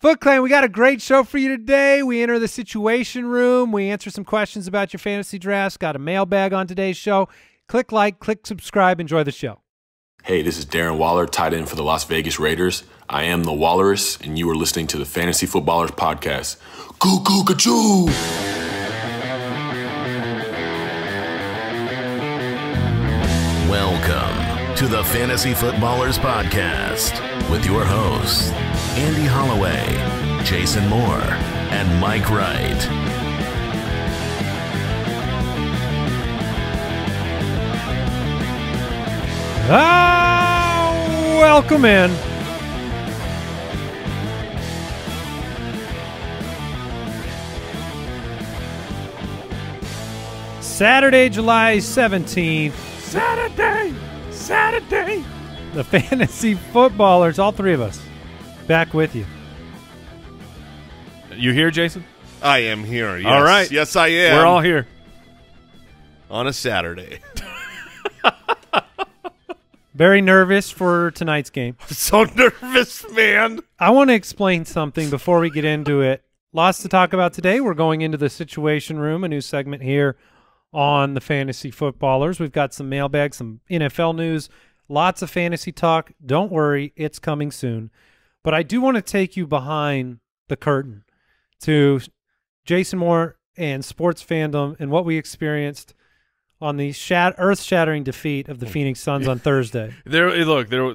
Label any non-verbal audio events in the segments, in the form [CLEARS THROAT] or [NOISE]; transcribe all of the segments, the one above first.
Foot Clan, we got a great show for you today. We enter the situation room. We answer some questions about your fantasy drafts. Got a mailbag on today's show. Click like, click subscribe. Enjoy the show. Hey, this is Darren Waller, tight end for the Las Vegas Raiders. I am the Walrus, and you are listening to the Fantasy Footballers Podcast. Goo gachoo! Welcome to the Fantasy Footballers Podcast with your hosts, Andy Holloway, Jason Moore, and Mike Wright. Ah, welcome in. Saturday, July 17th. Saturday, Saturday. The [LAUGHS] fantasy footballers, all three of us, back with you. You here, Jason? I am here. Yes. All right. Yes, I am. We're all here. on a Saturday. [LAUGHS] Very nervous for tonight's game. so [LAUGHS] nervous, man. I want to explain something before we get into it. Lots to talk about today. We're going into the Situation Room, a new segment here on the Fantasy Footballers. We've got some mailbag, some NFL news, lots of fantasy talk. Don't worry, it's coming soon. But I do want to take you behind the curtain to Jason Moore and sports fandom and what we experienced on the shat- earth-shattering defeat of the Phoenix Suns on [LAUGHS] Thursday. There, eh, look, there,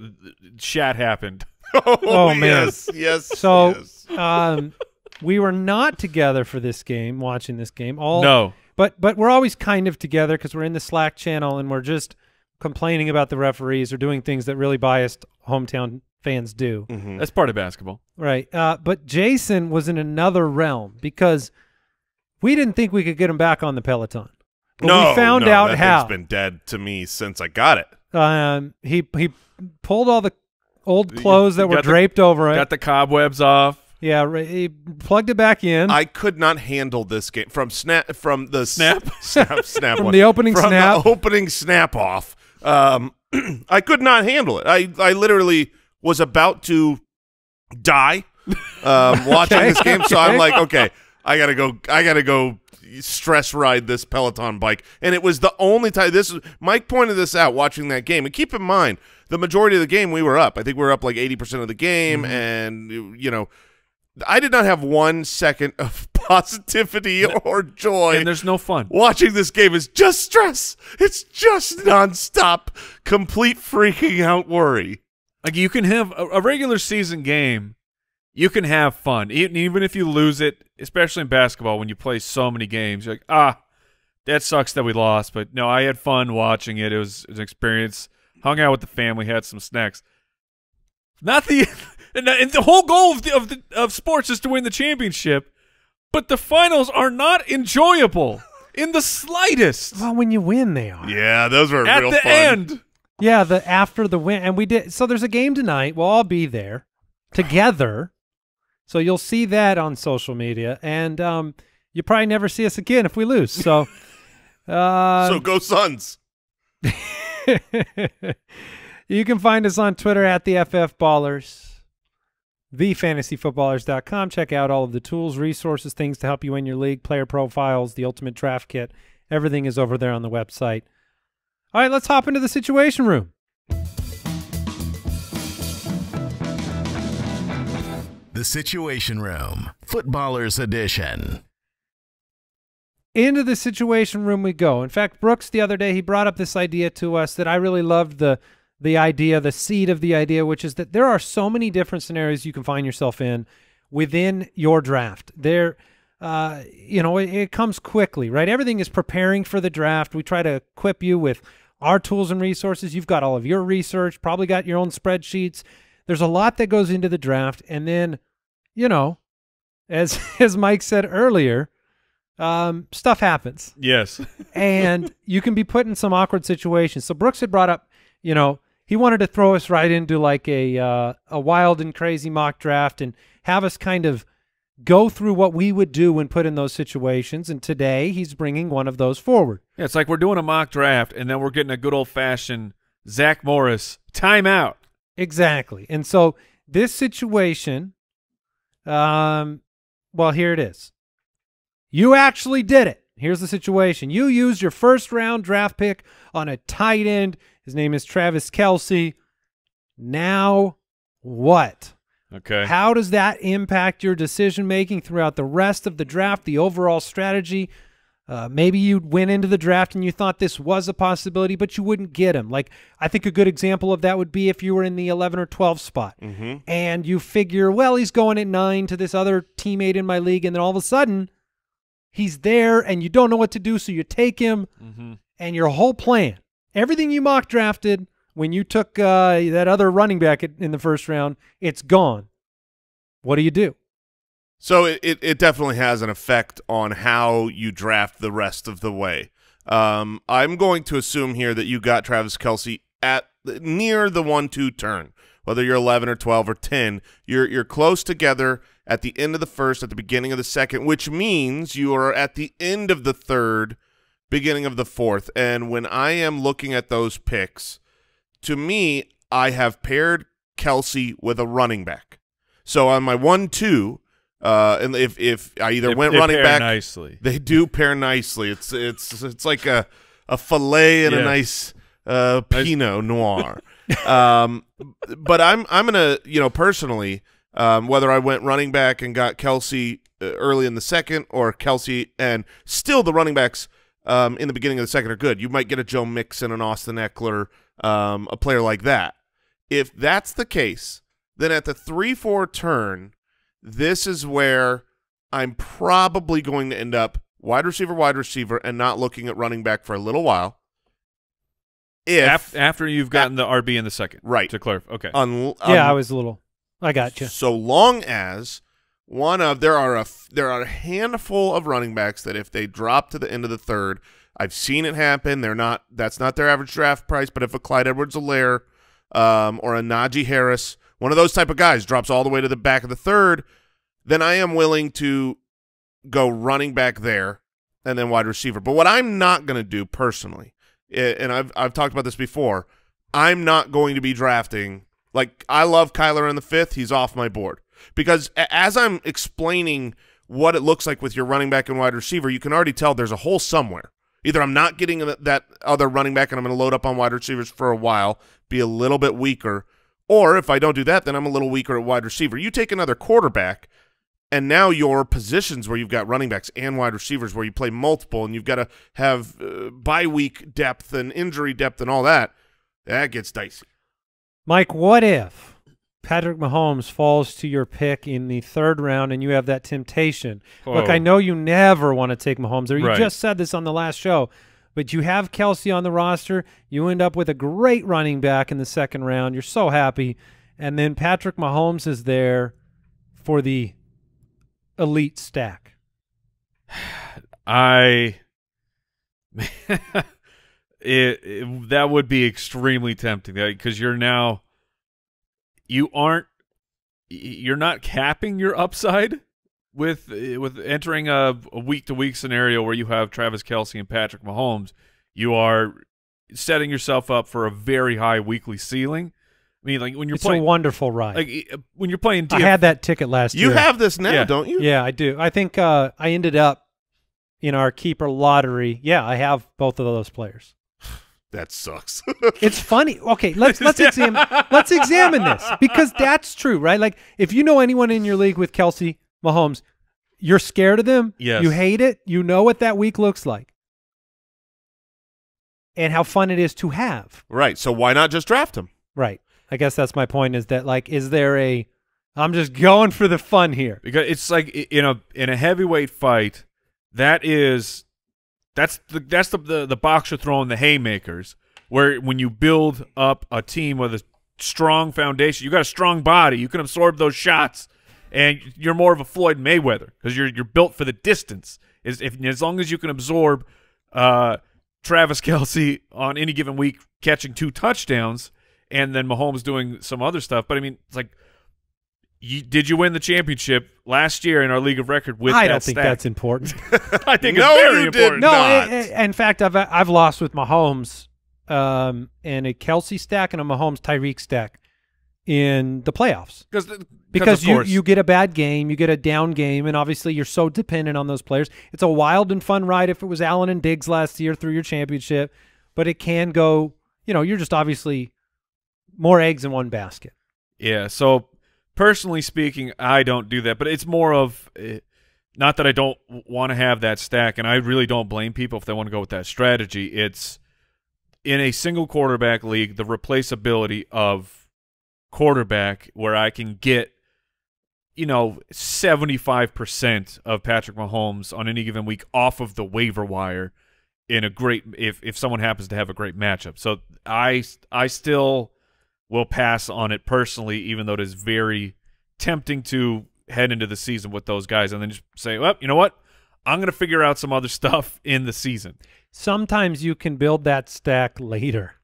shat happened. [LAUGHS] Oh, Oh, man. Yes, yes. So yes. um, we were not together for this game, watching this game. All No, but but we're always kind of together because we're in the Slack channel and we're just complaining about the referees or doing things that really biased hometown fans do. Mhm. that's part of basketball. Right. Uh, but Jason was in another realm because we didn't think we could get him back on the Peloton. But no, we found no, out that how. thing's been dead to me since I got it. um, he he pulled all the old clothes that were the- draped over it. Got the cobwebs off. yeah, he plugged it back in. I could not handle this game from snap from the Snap? snap snap [LAUGHS] From one. the opening from snap? the opening snap off. Um, [CLEARS THROAT] I could not handle it. I I literally was about to die um, [LAUGHS] watching Okay, this game. So. I'm like, okay, I gotta go. I gotta go stress ride this Peloton bike. And it was the only time. This Mike pointed this out watching that game. And keep in mind, the majority of the game we were up. I think we were up like eighty percent of the game, Mm-hmm. and you know. I did not have one second of positivity or joy And there's no fun. watching this game is just stress. It's just nonstop, complete freaking out worry. Like you can have a, a regular season game, you can have fun, even even if you lose it. Especially in basketball, when you play so many games, you're like, ah, that sucks that we lost. But no, I had fun watching it. It was an experience. Hung out with the family, had some snacks. Not the, [LAUGHS] and the whole goal of the, of the, of sports is to win the championship, but the finals are not enjoyable in the slightest. well, when you win, they are. Yeah, those were At real the fun. end, Yeah, the after the win, and we did. So there's a game tonight. We'll all be there together. So you'll see that on social media, and um, you probably never see us again if we lose. So, [LAUGHS] uh, So go Suns. [LAUGHS] you can find us on Twitter at the FF Ballers, thefantasyfootballers.com. Check out all of the tools, resources, things to help you win your league, player profiles, the ultimate draft kit. Everything is over there on the website. All right, let's hop into the situation room. The Situation Room, Footballers Edition. into the situation room we go. In fact, Brooks the other day he brought up this idea to us that I really loved the the idea, the seed of the idea, which is that there are so many different scenarios you can find yourself in within your draft. There, uh, you know, it, it comes quickly, right? Everything is preparing for the draft. We try to equip you with our tools and resources. You've got all of your research, probably got your own spreadsheets. There's a lot that goes into the draft, and then, you know, as [LAUGHS] as Mike said earlier, um, stuff happens yes, and you can be put in some awkward situations. So Brooks had brought up, you know, he wanted to throw us right into like a uh, a wild and crazy mock draft and have us kind of go through what we would do when put in those situations. And today he's bringing one of those forward. Yeah, it's like we're doing a mock draft, and then we're getting a good old fashioned Zach Morris timeout. Exactly. And so this situation Um, well, here it is. You actually did it. Here's the situation. You used your first round draft pick on a tight end. His name is Travis Kelce. Now what? Okay. How does that impact your decision making throughout the rest of the draft, the overall strategy? Uh, maybe you went into the draft and you thought this was a possibility, but you wouldn't get him. Like, I think a good example of that would be if you were in the 11 or 12 spot Mhm. and you figure, well, he's going at nine to this other teammate in my league, and then all of a sudden he's there and you don't know what to do, so you take him, Mm-hmm. and your whole plan, everything you mock drafted when you took uh, that other running back in the first round, it's gone. What do you do? So it, it, it definitely has an effect on how you draft the rest of the way. Um, I'm going to assume here that you got Travis Kelce at near the one-two turn, whether you're 11 or 12 or 10. You're you're close together at the end of the first, at the beginning of the second, which means you are at the end of the third, beginning of the fourth. And when I am looking at those picks, to me, I have paired Kelce with a running back. So on my one-two, uh, and if if I either They- went they running back, nicely. they do pair nicely. It's it's it's like a a fillet and a nice uh, Pinot Noir. um, but I'm I'm gonna you know personally um, whether I went running back and got Kelce uh, early in the second or Kelce and still the running backs um, in the beginning of the second are good. You might get a Joe Mixon, an Austin Ekeler, um, a player like that. If that's the case, then at the three four turn, this is where I'm probably going to end up wide receiver, wide receiver, and not looking at running back for a little while. If after you've gotten the RB in the second, Right. To clarify, okay. un- yeah, I was a little. I got you. So long as one of there are a there are a handful of running backs that if they drop to the end of the third, I've seen it happen. They're not that's not their average draft price, but if a Clyde Edwards-Helaire um, or a Najee Harris, one of those type of guys drops all the way to the back of the third, then I am willing to go running back there and then wide receiver. But what I'm not going to do personally, and I've I've talked about this before, I'm not going to be drafting like I love Kyler in the fifth. He's off my board because as I'm explaining what it looks like with your running back and wide receiver, you can already tell there's a hole somewhere. Either I'm not getting that other running back and I'm going to load up on wide receivers for a while, be a little bit weaker, or if I don't do that, then I'm a little weaker at wide receiver. You take another quarterback, and now your positions where you've got running backs and wide receivers where you play multiple and you've got to have uh, bye week depth and injury depth and all that, that gets dicey. Mike, what if Patrick Mahomes falls to your pick in the third round and you have that temptation? Look, Oh. I know you never want to take Mahomes, or you Right. just said this on the last show, but you have Kelce on the roster. You end up with a great running back in the second round. You're so happy. And then Patrick Mahomes is there for the elite stack. I [LAUGHS] it, it- that would be extremely tempting because you're now you aren't you're not capping your upside with with entering a week to week scenario where you have Travis Kelce and Patrick Mahomes. You are setting yourself up for a very high weekly ceiling. I mean, like when you're it's playing a wonderful ride. like uh, when you're playing I had that ticket last You year. You have this now, Yeah. don't you? Yeah, I do. I think uh, I ended up in our keeper lottery. Yeah, I have both of those players. That sucks. [LAUGHS] It's funny. Okay, let's let's examine let's examine this because that's true, right? Like if you know anyone in your league with Kelce Mahomes, you're scared of them. Yes. You hate it. You know what that week looks like. And how fun it is to have. right. So why not just draft him? Right. I guess that's my point is that like is there a I'm just going for the fun here. because it's like in a in a heavyweight fight that is that's the that's the the, the boxer throwing the haymakers where when you build up a team with a strong foundation you got a strong body you can absorb those shots and you're more of a Floyd Mayweather because you're you're built for the distance. Is if as long as you can absorb uh Travis [LAUGHS] Kelce on any given week catching two touchdowns and then Mahomes doing some other stuff but I mean it's like you, did you win the championship last year in our league of record with I that don't think stack? that's important. [LAUGHS] I think No, it's very you did important. No, not. i- i- in fact, I've I've lost with Mahomes, um, and a Kelce stack and a Mahomes Tyreek stack. in the playoffs because because you, you get a bad game, you get a down game, and obviously you're so dependent on those players. It's a wild and fun ride if it was Allen and Diggs last year through your championship, but it can go, you know, you're just obviously more eggs in one basket. Yeah. So personally speaking, I don't do that, but it's more of uh, not that I don't want to have that stack, and I really don't blame people if they want to go with that strategy. It's in a single quarterback league, the replaceability of quarterback where I can get you know 75% of Patrick Mahomes on any given week off of the waiver wire in a great if if someone happens to have a great matchup. So I I still will pass on it personally, even though it is very tempting to head into the season with those guys and then just say, well, you know what? I'm going to figure out some other [LAUGHS] stuff in the season. Sometimes you can build that stack later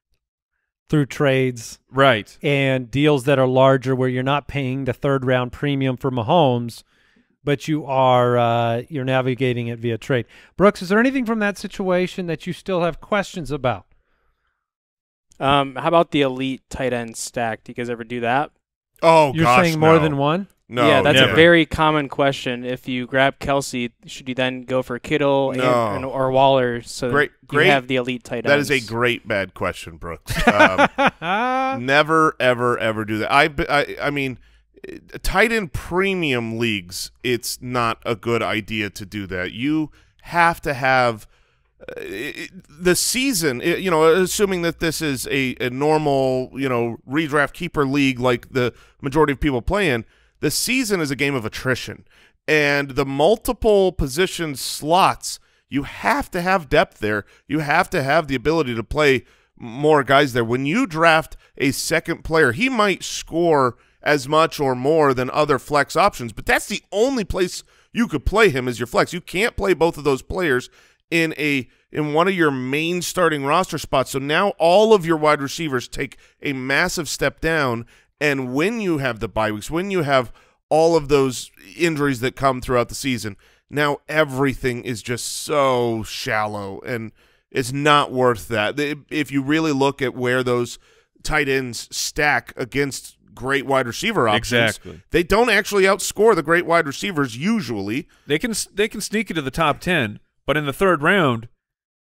through trades Right. and deals that are larger where you're not paying the third round premium for Mahomes, but you are uh, you're navigating it via trade. Brooks, is there anything from that situation that you still have questions about? Um, how about the elite tight end stack? Do you guys ever do that? Oh, You're gosh, saying more no. than one? No, yeah, that's never. a very common question. If you grab Kelce, should you then go for Kittle No. and- or Waller so Great- you great- have the elite tight ends? That is a great bad question, Brooks. [LAUGHS] Um, never, ever, ever do that. I, I, I mean, tight end premium leagues, it's not a good idea to do that. You have to have the season. You know, assuming that this is a, a normal, you know, redraft keeper league like the majority of people play in. The season is a game of attrition, and the multiple position slots. You have to have depth there. You have to have the ability to play more guys there. When you draft a second player, he might score as much or more than other flex options, but that's the only place you could play him as your flex. You can't play both of those players in a in one of your main starting roster spots. So now all of your wide receivers take a massive step down and when you have the bye weeks, when you have all of those injuries that come throughout the season, now everything is just so shallow and it's not worth that. If you really look at where those tight ends stack against great wide receiver options, Exactly. they don't actually outscore the great wide receivers usually. They can they can sneak into the top 10, but in the third round,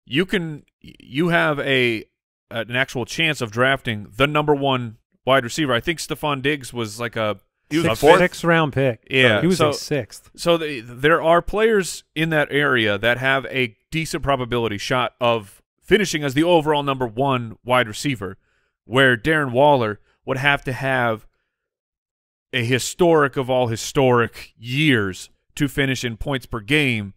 you can you have a an actual chance of drafting the number 1 wide receiver. I think Stefon Diggs was like a He was a a Sixth, fourth. sixth round pick. Yeah, he was so- a sixth. So they, there are players in that area that have a decent probability shot of finishing as the overall number one wide receiver, where Darren Waller would have to have a historic of all historic years to finish in points per game,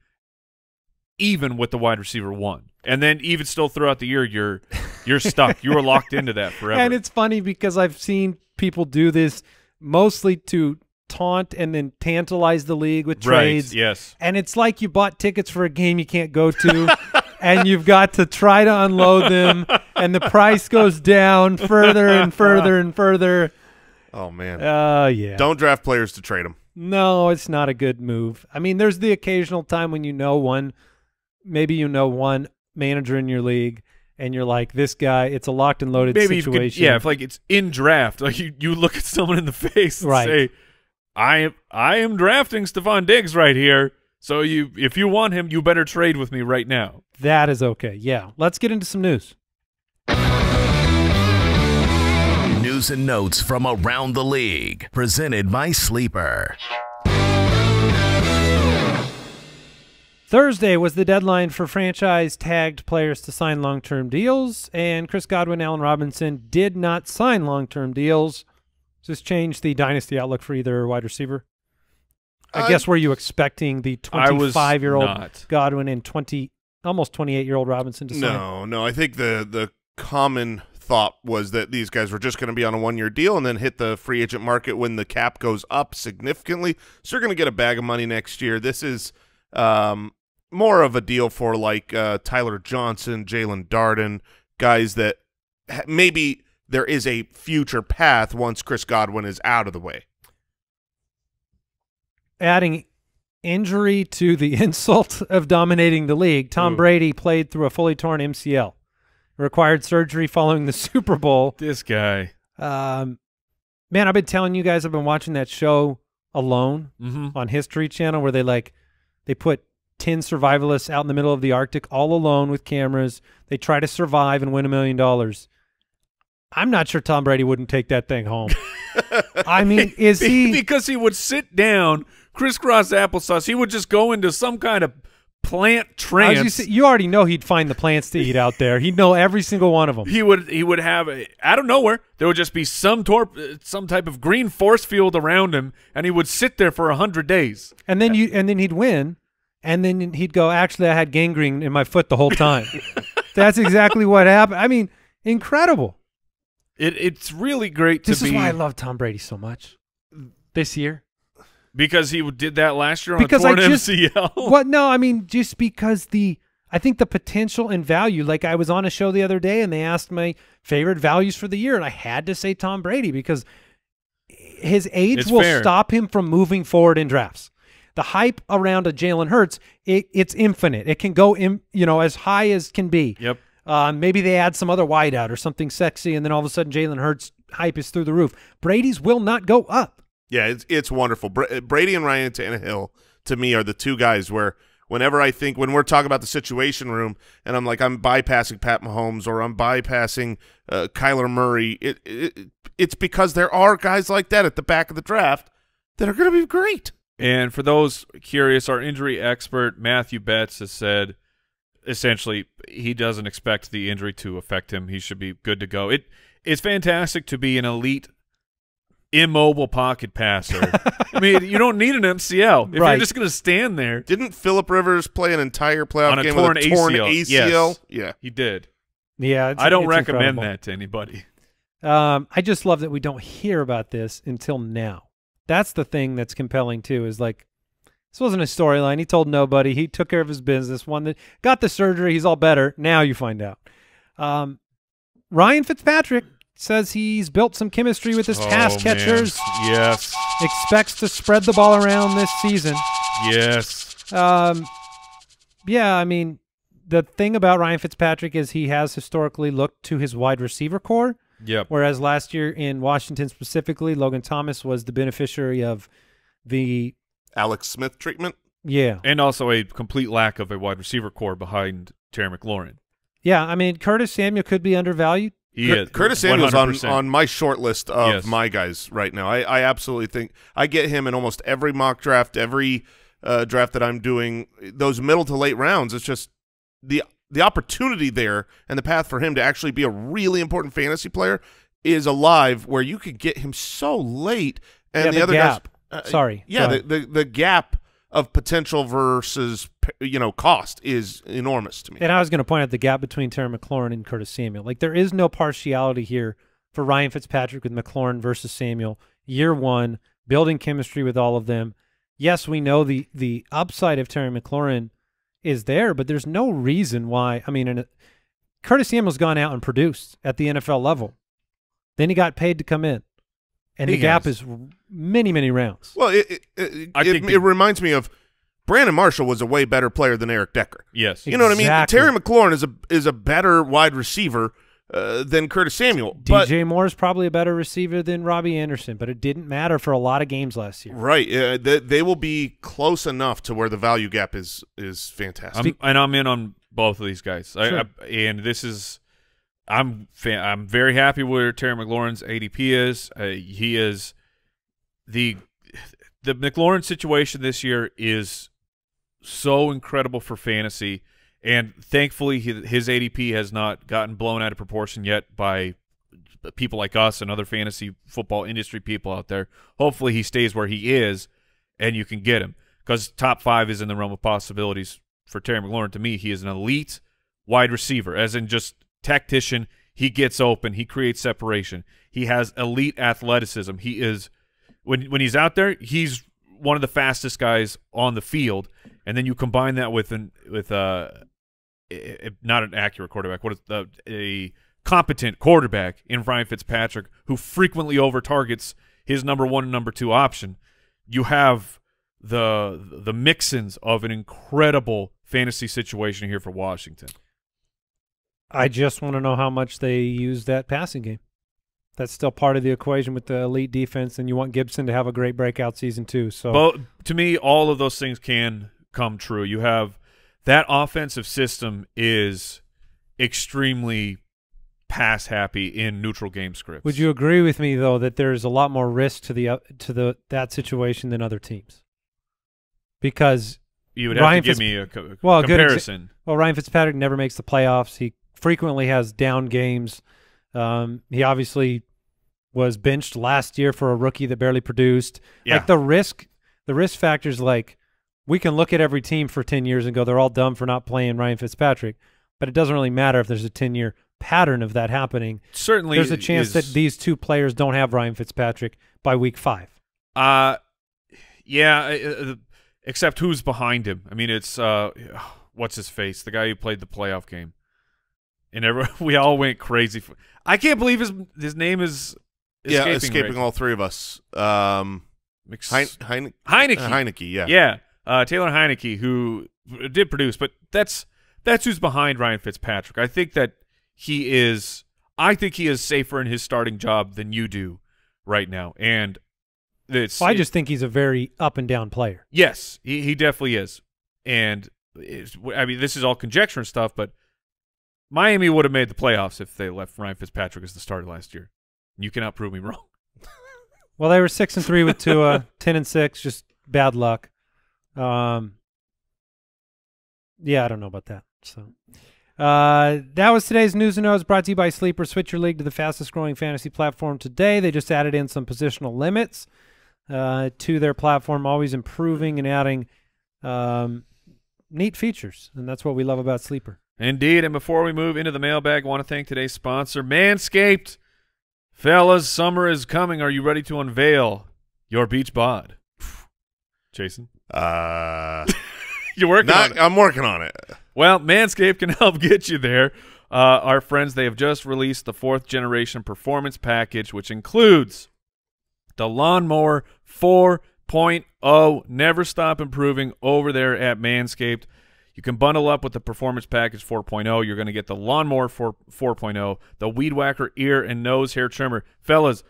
even with the wide receiver one. And then even still throughout the year, you're you're stuck. you were locked into that [LAUGHS] forever. And it's funny because I've seen people do this mostly to taunt and then tantalize the league with right. trades. Yes. And it's like you bought tickets for a game you can't go to, [LAUGHS] and you've got to try to unload them, and the price goes down further and further and further. Oh man. Oh, yeah. Don't draft players to trade them. No, it's not a good move. I mean, there's the occasional time when you know one, maybe you know one manager in your league, and you're like, this guy, it's a locked and loaded maybe you could, situation. yeah, if like it's in draft, like you, you look at [LAUGHS] someone in the face and Right. say, "I am I am drafting Stefon Diggs right here." So you if you want him, you better trade with me right now. that is okay. Yeah. Let's get into some news. News and notes from around the league, presented by Sleeper. Thursday was the deadline for franchise tagged players to sign long term deals, and Chris Godwin, Allen Robinson did not sign long term deals. Does this change the dynasty outlook for either wide receiver? I Uh, guess were you expecting the 25 year old not. Godwin and 20, almost 28 year old Robinson to sign? No, no. I think the the common thought was that these guys were just going to be on a one year deal and then hit the free agent market when the cap goes up significantly. So you're going to get a bag of money next year. This is um, more of a deal for like uh, Tyler Johnson, Jaelon Darden, guys that ha- maybe there is a future path once Chris Godwin is out of the way. adding injury to the [LAUGHS] insult of dominating the league, Tom Ooh. Brady played through a fully torn MCL, required surgery following the [LAUGHS] Super Bowl. This guy. Um, Man, I've been telling you guys I've been watching that show Alone Mm-hmm. on History Channel where they like they put 10 survivalists out in the middle of the Arctic all alone with cameras. They try to survive and win a million dollars. I'm not sure Tom Brady wouldn't take that thing home. [LAUGHS] I mean, is he because he would sit down, crisscross applesauce. He would just go into some kind of plant trance. say, you already know he'd find the plants to eat out there. He'd know every single one of them. he would he would have a, out of nowhere there would just be some torp uh, some type of green force field around him, and he would sit there for a hundred days. And then you and then he'd win, and then he'd go, "Actually, I had gangrene in my foot the whole time." [LAUGHS] That's exactly what happened. I mean, incredible. It it's really great to This is why I love Tom Brady so much. This year, because he did that last year on Because a I torn just- MCL. [LAUGHS] what? No, I mean just because the I think the potential and value. Like I was on a show the other day, and they asked my favorite values for the year, and I had to say Tom Brady because his age It's will fair. stop him from moving forward in drafts. The hype around a Jalen Hurts, it, it's infinite. It can go, in, you know, as high as can be. Yep. Uh, maybe they add some other wideout or something sexy, and then all of a sudden Jalen Hurts hype is through the roof. Brady's will not go up. Yeah, it's it's wonderful. Bra- Brady and Ryan Tannehill to me are the two guys where whenever I think when we're talking about the situation room and I'm like I'm bypassing Pat Mahomes or I'm bypassing uh, Kyler Murray, it, it it's because there are guys like that at the back of the draft that are going to be great. And for those curious, our injury expert Matthew Betts has said essentially he doesn't expect the injury to affect him. He should be good to go. It it's fantastic to be an elite immobile pocket passer. I mean, you don't need an MCL. If Right. you're just going to stand there, Didn't Philip Rivers play an entire playoff On a game torn with a torn ACL? ACL? Yes. Yeah. he did. Yeah, it's, I don't it's recommend incredible. that to anybody. Um, I just love that we don't hear about this until now. That's the thing that's compelling too. Is like this wasn't a storyline. He told nobody. He took care of his business. Won the got the surgery. He's all better. Now you find out. Um, Ryan Fitzpatrick says he's built some chemistry with his pass Oh, catchers. man. Yes. Expects to spread the ball around this season. Yes. Um, yeah, I mean, the thing about Ryan Fitzpatrick is he has historically looked to his wide receiver corps. Yep. Whereas last year in Washington specifically, Logan Thomas was the beneficiary of the Alex Smith treatment. yeah And also a complete lack of a wide receiver corps behind Terry McLaurin. yeah. I mean, Curtis Samuel could be undervalued. He Cur- is. Curtis Samuel's on, 100%. on my short list of Yes. my guys right now. I, I absolutely think I get him in almost every mock draft, every uh, draft that I'm doing. Those middle to late rounds, it's just the the opportunity there and the path for him to actually be a really important fantasy player is alive, where you could get him so late, and Yeah, the, the other gap. guys. uh, Sorry, yeah, the, the the gap of potential versus you know cost is enormous to me. And I was going to point out the gap between Terry McLaurin and Curtis Samuel. Like there is no partiality here for Ryan Fitzpatrick with McLaurin versus Samuel. Year one, building chemistry with all of them. Yes, we know the the upside of Terry McLaurin is there, but there's no reason why. I mean, and it- Curtis Samuel's gone out and produced at the NFL level. Then he got paid to come in, and He the gap has. is many many rounds. Well, it it, it, I it, think it the- reminds me of Brandon Marshall was a way better player than Eric Decker. Yes. You know what I mean? Terry McLaurin is a is a better wide receiver uh, than Curtis Samuel. But DJ Moore is probably a better receiver than Robbie Anderson, but it didn't matter for a lot of games last year. right, uh, they, they will be close enough to where the value gap is is fantastic. I'm, and I'm in on both of these guys. Sure. I, and this is, I'm fa- I'm very happy where Terry McLaurin's ADP is. Uh, he is the the McLaurin situation this year is so incredible for fantasy, and thankfully his, ADP has not gotten blown out of proportion yet by people like us and other fantasy football industry people out there. Hopefully he stays where he is, and you can get him because top five is in the realm of possibilities for Terry McLaurin. To me, he is an elite wide receiver, as in just tactician. He gets open. He creates separation. He has elite athleticism. He is when when he's out there, he's one of the fastest guys on the field. And then you combine that with an with uh not an accurate quarterback, what is the a competent quarterback in Ryan Fitzpatrick who frequently over targets his number one and number two option. You have the the mixins of an incredible fantasy situation here for Washington. I just want to know how much they use that passing game. That's still part of the equation with the elite defense, and you want Gibson to have a great breakout season too. So But to me, all of those things can come true. You have that offensive system is extremely pass happy in neutral game scripts. Would you agree with me though that there's a lot more risk to the uh, to the that situation than other teams? Because You would have Ryan to give me a co- Well, a good exa- comparison. well, Ryan Fitzpatrick never makes the playoffs. He frequently has down games. Um, he obviously was benched last year for a rookie that barely produced. Yeah. Like the risk, the risk factors. Like we can look at every team for ten years and go, they're all dumb for not playing Ryan Fitzpatrick. But it doesn't really matter if there's a ten year pattern of that happening. Certainly, There's a chance that these two players don't have Ryan Fitzpatrick by week five. Uh, yeah. uh, uh, except who's behind him? I mean, it's uh, [SIGHS] what's his face? The guy who played the playoff game, and every, [LAUGHS] we all went crazy. For, I can't believe his his name is yeah, escaping escaping right- all three of us. Um, Mix- Hein, Hein, Heinicke. uh, Heinicke, yeah. Yeah, uh, Taylor Heinicke, who did produce, but that's that's who's behind Ryan Fitzpatrick. I think that he is. I think he is safer in his starting job than you do right now, and it's. Well, I just think he's a very up and down player. yes, he he definitely is, and I mean this is all conjecture and stuff, but Miami would have made the playoffs if they left Ryan Fitzpatrick as the starter last year. You cannot prove me wrong. Well, they were six and three with Tua, [LAUGHS] ten and six, just bad luck. Um, yeah, I don't know about that. So, uh, that was today's news and notes brought to you by Sleeper. Switch your league to the fastest growing fantasy platform today. They just added in some positional limits uh, to their platform, always improving and adding um, neat features, and that's what we love about Sleeper. Indeed. And before we move into the mailbag, I want to thank today's sponsor, Manscaped. Fellas, summer is coming. Are you ready to unveil your beach bod? Jason? Uh, [LAUGHS] You're working on it. I'm working on it. Well, Manscaped can [LAUGHS] help get you there. Uh, our friends, they have just released the fourth generation performance package, which includes the Lawnmower 4.0. Never stop improving over there at Manscaped. You can bundle up with the Performance Package 4.0. You're going to get the Lawnmower 4, 4.0, the Weed Whacker ear and nose hair trimmer. Fellas,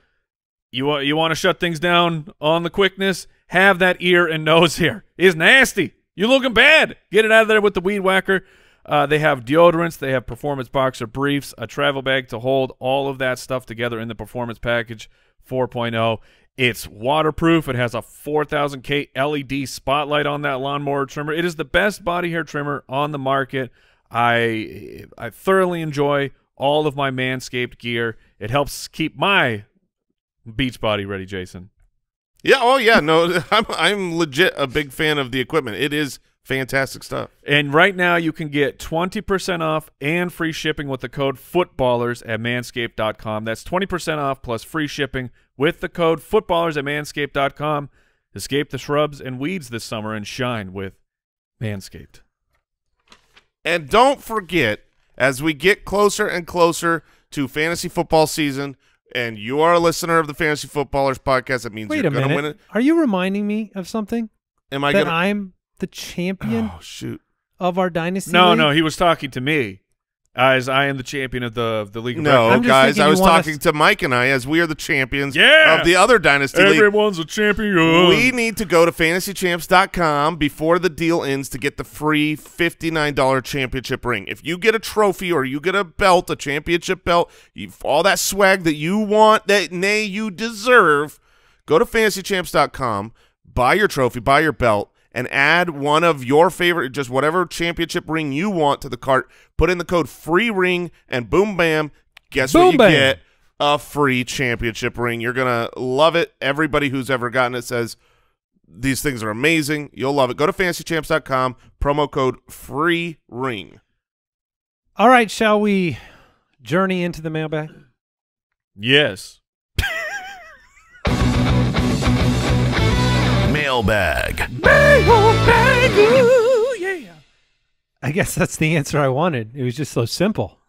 you, you want to shut things down on the quickness? Have that ear and nose hair. It's nasty. You're looking bad. Get it out of there with the Weed Whacker. Uh, they have deodorants. They have performance boxer briefs, a travel bag to hold all of that stuff together in the Performance Package 4.0. It's waterproof. It has a 4000K LED spotlight on that lawnmower trimmer. It is the best body hair trimmer on the market. I I thoroughly enjoy all of my Manscaped gear. It helps keep my beach body ready, Jason. Yeah. Oh, yeah. No, [LAUGHS] I'm I'm legit a big fan of the equipment. It is fantastic stuff. And right now you can get 20% off and free shipping with the code footballers at manscaped.com. That's 20% off plus free shipping with the code footballers at manscaped.com. Escape the shrubs and weeds this summer and shine with Manscaped. And don't forget, as we get closer and closer to fantasy football season, and you are a listener of the Fantasy Footballers podcast, that means Wait you're a going to minute. win it. Are you reminding me of something? Am I that going to? I'm the champion Oh shoot! of our dynasty? No, league? no, he was talking to me as I am the champion of the of the league. of No, I'm guys, I was talking to Mike and I as we are the champions Yeah! of the other dynasty league. Everyone's a champion. We need to go to fantasychamps.com before the deal ends to get the free $59 championship ring. If you get a trophy or you get a belt, a championship belt, you, all that swag that you want, that nay you deserve, go to fantasychamps.com, buy your trophy, buy your belt, and add one of your favorite, just whatever championship ring you want to the cart. Put in the code free ring, and boom, bam, guess what you bam. get? A free championship ring. You're going to love it. Everybody who's ever gotten it says these things are amazing. You'll love it. Go to fantasychamps.com, promo code free ring. All right, shall we journey into the mailbag? Yes. Mailbag. I guess that's the answer I wanted. It was just so simple,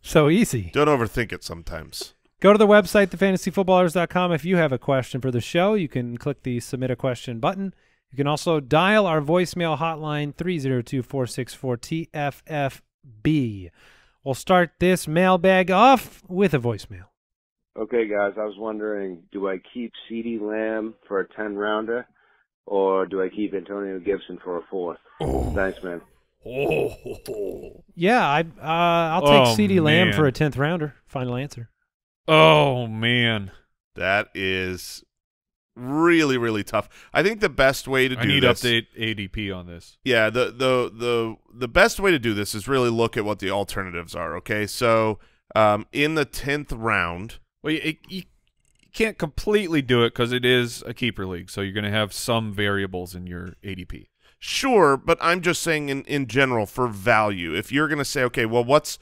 so easy. Don't overthink it sometimes. Go to the website, thefantasyfootballers.com. If you have a question for the show, you can click the submit a question button. You can also dial our voicemail hotline 302-464-TFFB. We'll start this mailbag off with a voicemail. Okay, guys, I was wondering, do I keep CeeDee Lamb for a 10 rounder, or do I keep Antonio Gibson for a fourth? Thanks, man. Oh, Yeah, I uh, I'll take Oh, CeeDee Lamb for a tenth rounder. Final answer. oh man. That is really really tough. I think the best way to do I need this, update ADP on this. Yeah, the the the the best way to do this is really look at what the alternatives are. Okay, so um, in the tenth round, Well, you, you can't completely do it because it is a keeper league, so you're going to have some variables in your ADP. Sure, but I'm just saying in, in general for value. If you're going to say, okay, well, what's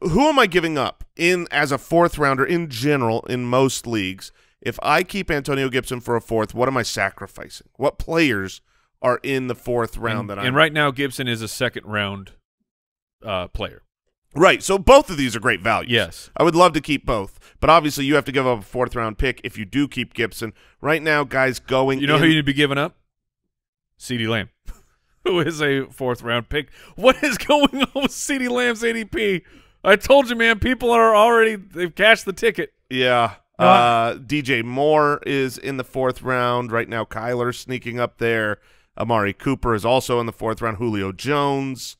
who am I giving up in as a fourth rounder in general in most leagues? If I keep Antonio Gibson for a fourth, what am I sacrificing? What players are in the fourth round and, that I'm and right now Gibson is a second round uh, player. Right? So both of these are great values. Yes. I would love to keep both, but obviously you have to give up a fourth round pick if you do keep Gibson. Right now, guys going. You know in, who you need to be giving up? CeeDee Lamb, [LAUGHS] who is a fourth round pick. What is going on with CeeDee Lamb's ADP? I told you, man. People are already they've cashed the ticket. Yeah. No, Uh, DJ Moore is in the fourth round right now. Kyler sneaking up there. Amari Cooper is also in the fourth round. Julio Jones.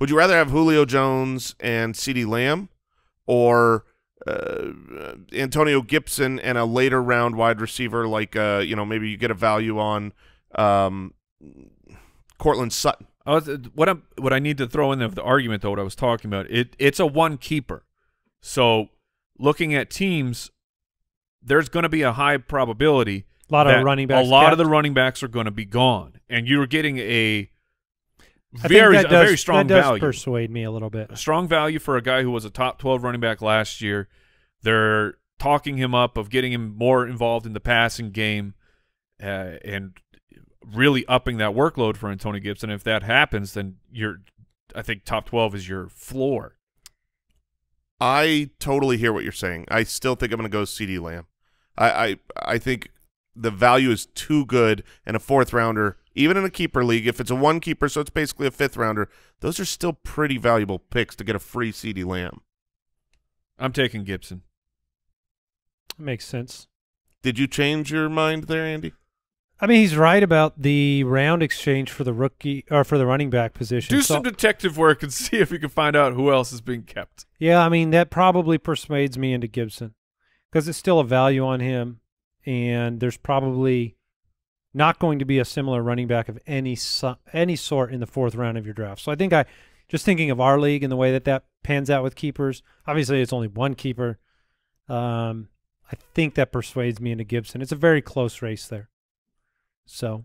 Would you rather have Julio Jones and CeeDee Lamb, or uh, Antonio Gibson and a later round wide receiver like uh, you know maybe you get a value on um, Courtland Sutton? I was, what I'm what I need to throw in there the argument though, what I was talking about, it it's a one keeper. So looking at teams, there's going to be a high probability A lot of running backs. A lot of the running backs are going to be gone, and you're getting a I think very that a does, very strong that does value. persuade me a little bit. a strong value for a guy who was a top 12 running back last year. They're talking him up of getting him more involved in the passing game uh, and really upping that workload for Antonio Gibson. If that happens, then you're I think top 12 is your floor. I totally hear what you're saying. I still think I'm going to go CeeDee Lamb. I, I I think the value is too good, and a fourth rounder, even in a keeper league, if it's a one keeper, so it's basically a fifth rounder. Those are still pretty valuable picks to get a free CeeDee Lamb. I'm taking Gibson. Makes sense. Did you change your mind there, Andy? I mean, he's right about the round exchange for the rookie or for the running back position. Do So- some detective work and [LAUGHS] see if you can find out who else is being kept. Yeah, I mean that probably persuades me into Gibson because it's still a value on him, and there's probably not going to be a similar running back of any any sort in the fourth round of your draft. So I think I just thinking of our league and the way that that pans out with keepers. Obviously, it's only one keeper. Um, I think that persuades me into Gibson. It's a very close race there. So,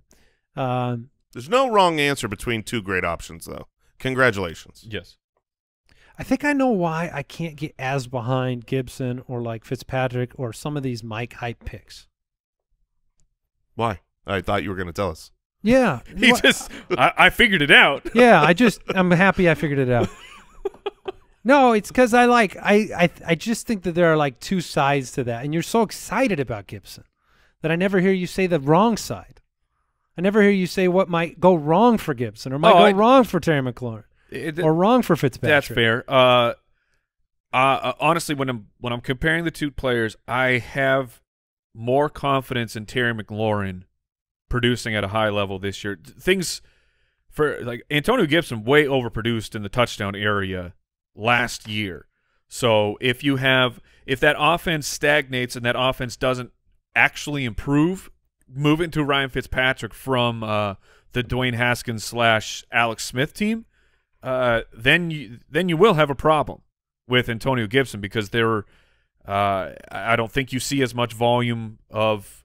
um, There's no wrong answer between two great options, though. Congratulations. Yes. I think I know why I can't get as behind Gibson or like Fitzpatrick or some of these Mike hype picks. Why? I thought you were going to tell us. Yeah. [LAUGHS] He What- just I, I figured it out. [LAUGHS] yeah, I just I'm happy I figured it out. [LAUGHS] No, it's because I like I, I I just think that there are like two sides to that, and you're so excited about Gibson that I never hear you say the wrong side. I never hear you say what might go wrong for Gibson or might Oh, go I- wrong for Terry McLaurin It- or wrong for Fitzpatrick. That's fair. Uh, uh, honestly, when I'm when I'm comparing the two players, I have more confidence in Terry McLaurin producing at a high level this year. Things for like Antonio Gibson way overproduced in the touchdown area last year. So if you have if that offense stagnates and that offense doesn't actually improve, moving to Ryan Fitzpatrick from uh, the Dwayne Haskins slash Alex Smith team, uh, then you then you will have a problem with Antonio Gibson because there, uh, I I don't think you see as much volume of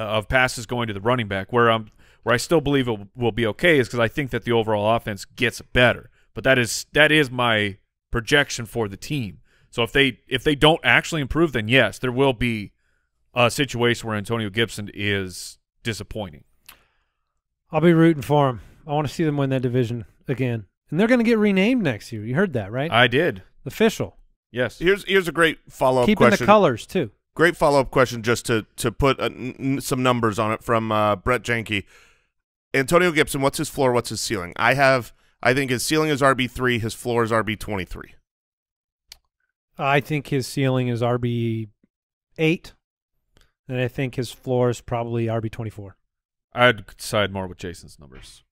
uh, of passes going to the running back. Where I'm where I still believe it will, will be okay is because I think that the overall offense gets better. But that is that is my projection for the team. So if they if they don't actually improve, then yes, there will be a situation where Antonio Gibson is disappointing. I'll be rooting for him. I want to see them win that division again, and they're going to get renamed next year. You heard that, right? I did. Official. Yes. Here's here's a great follow up Keeping question. the colors too. Great follow up question, just to to put uh, n- n- some numbers on it from uh, Brett Jenke. Antonio Gibson, what's his floor? What's his ceiling? I have. I think his ceiling is RB three. His floor is RB twenty three. I think his ceiling is RB eight, and I think his floor is probably RB twenty four. I'd side more with Jason's numbers.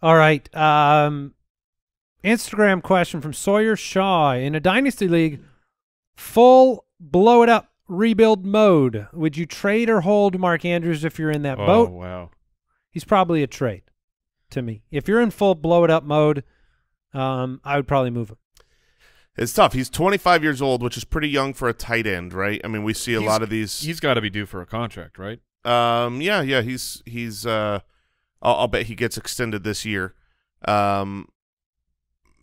All right. Um, Instagram question from Sawyer Shaw in a dynasty league, full blow it up rebuild mode. Would you trade or hold Mark Andrews if you're in that boat? oh boat? wow. He's probably a trade to me. If you're in full blow it up mode, um, I would probably move him. It's tough. He's 25 years old, which is pretty young for a tight end, right? I mean, we see a He's- lot of these. He's got to be due for a contract, right? Um, yeah, yeah, he's he's. Uh, I'll, I'll bet he gets extended this year. Um,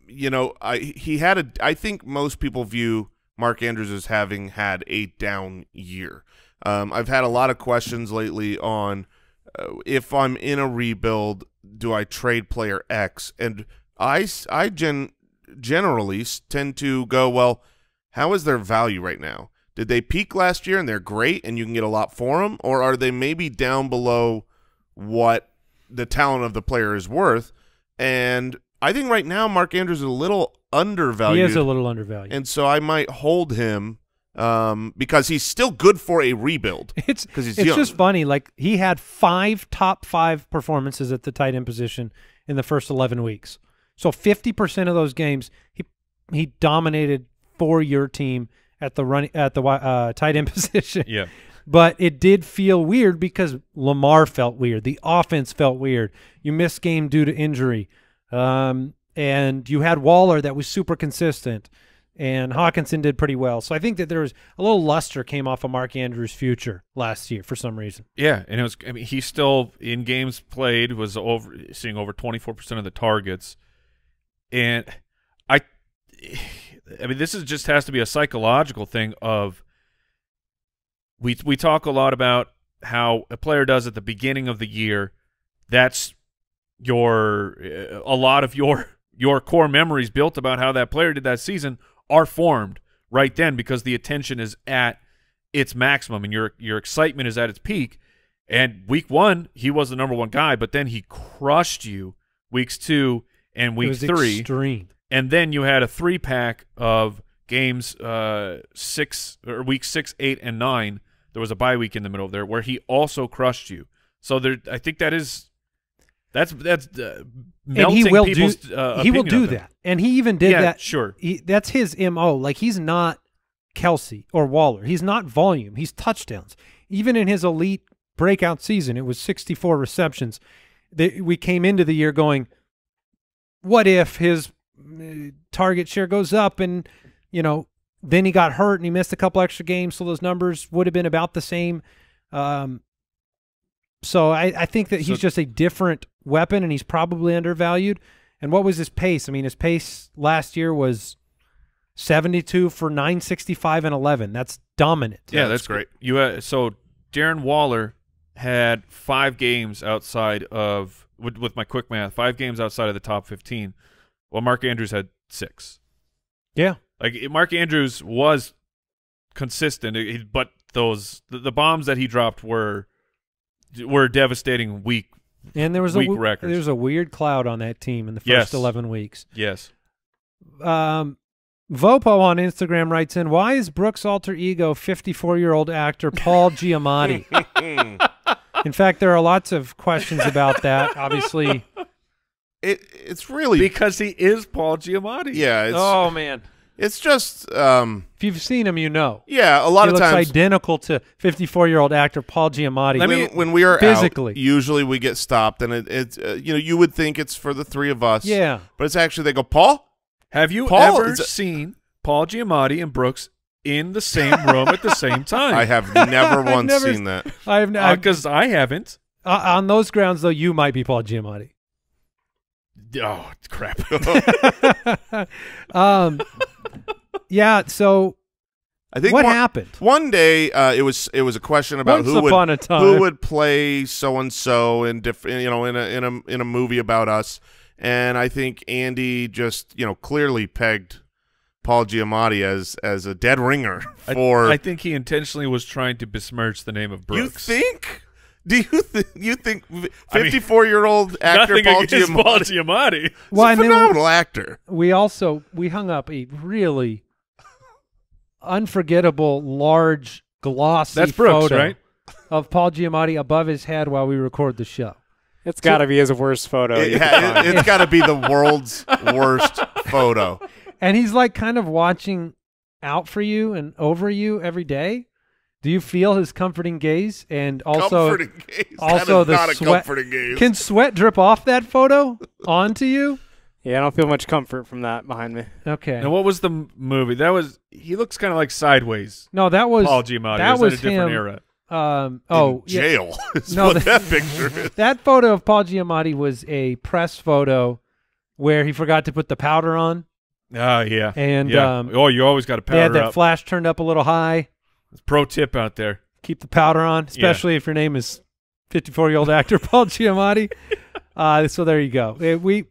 you know, I he had a. I think most people view Mark Andrews is having had a down year. Um, I've had a lot of questions lately on uh, if I'm in a rebuild, do I trade player X? And I, I gen generally tend to go well. How is their value right now? Did they peak last year and they're great and you can get a lot for them, or are they maybe down below what the talent of the player is worth? And I think right now Mark Andrews is a little undervalued, He is a little undervalued. and so I might hold him um, because he's still good for a rebuild. [LAUGHS] it's 'Cause he's it's young. just funny. Like he had five top five performances at the tight end position in the first eleven weeks. So fifty percent of those games, he he dominated for your team at the running at the uh, tight end [LAUGHS] position. Yeah. But it did feel weird because Lamar felt weird. The offense felt weird. You missed game due to injury. Um, and you had Waller that was super consistent. And Hockenson did pretty well. So I think that there was a little luster came off of Mark Andrews' future last year for some reason. Yeah, and it was. I mean, he still in games played was over seeing over twenty four percent of the targets, and I, I mean, this is just has to be a psychological thing of. We we talk a lot about how a player does at the beginning of the year. That's your a lot of your your core memories built about how that player did that season are formed right then because the attention is at its maximum and your your excitement is at its peak. And week one, he was the number one guy, but then he crushed you weeks two and week three. extreme. And then you had a three pack of games uh six or week six, eight, and nine. There was a bye week in the middle of there where he also crushed you. So there I think that is that's that's uh, And he will do uh, he will do that. And he even did Yeah, that. sure. He, that's his MO. Like he's not Kelce or Waller. He's not volume. He's touchdowns. Even in his elite breakout season, it was 64 receptions. They, we came into the year going, what if his uh, target share goes up and, you know, then he got hurt and he missed a couple extra games, so those numbers would have been about the same. Um, so I, I think that he's So- just a different weapon and he's probably undervalued. And what was his pace? I mean, his pace last year was 72 for 965 and 11. That's dominant. Yeah, that's that's great. You so Darren Waller had five games outside of with, with my quick math, five games outside of the top fifteen. Well, Mark Andrews had six. Yeah. Like Mark Andrews was consistent, but those the, the bombs that he dropped were were devastating. Weak, And there was a Weak w- records. there was a weird cloud on that team in the first Yes. 11 weeks. yes. Um, Vopo on Instagram writes in, "Why is Brooks' alter ego 54-year-old actor Paul [LAUGHS] Giamatti?" [LAUGHS] in fact, there are lots of questions about that. Obviously, It it's really Because he is Paul Giamatti. yeah. It's oh man, it's just um if you've seen him, you know. yeah. A lot he of looks times identical to 54-year-old actor Paul Giamatti. Let me- when, when we are physically. out, usually we get stopped, and it, it's uh, you know you would think it's for the three of us. yeah. but it's actually they go Paul. Have you Paul ever seen Paul Giamatti and Brooks in the same room at the same [LAUGHS] time? I have never [LAUGHS] once never- seen that. I've, I've because I haven't. uh, on those grounds though, you might be Paul Giamatti. Oh crap! [LAUGHS] um, yeah. So I think what one, happened? one day uh, it was it was a question about Once who would who would play so and so in different you know in a in a in a movie about us, and I think Andy just you know clearly pegged Paul Giamatti as as a dead ringer [LAUGHS] I- for I, think he intentionally was trying to besmirch the name of you think. Do you think you think I mean, fifty-four-year-old [LAUGHS] actor Paul Giamatti? Paul Giamatti. Well, He's and a then phenomenal actor. we also we hung up a really unforgettable, large, glossy That's Brooks, photo right? of Paul Giamatti above his head while we record the show. It's got to be his worst photo. It, you can ha- find. it, has got to be the world's worst photo. And he's like kind of watching out for you and over you every day. Do you feel his comforting gaze? And also, comforting gaze. also that is the not a comforting gaze. can sweat drip off that photo onto you? Yeah, I don't feel much comfort from that behind me. Okay. Now, what was the m- movie? That was he looks kind of like Sideways. no, that was Paul Giamatti. That Or is was that a different him. era. Um, oh, In yeah. jail. [LAUGHS] is No, what the- that picture is. [LAUGHS] that photo of Paul Giamatti was a press photo where he forgot to put the powder on. Ah, yeah. And, yeah. um, oh, you always got to They had that up. flash turned up a little high. It's Pro tip out there. Keep the powder on, especially if your name is 54 year old actor [LAUGHS] Paul Giamatti. uh, so there you go. Uh, we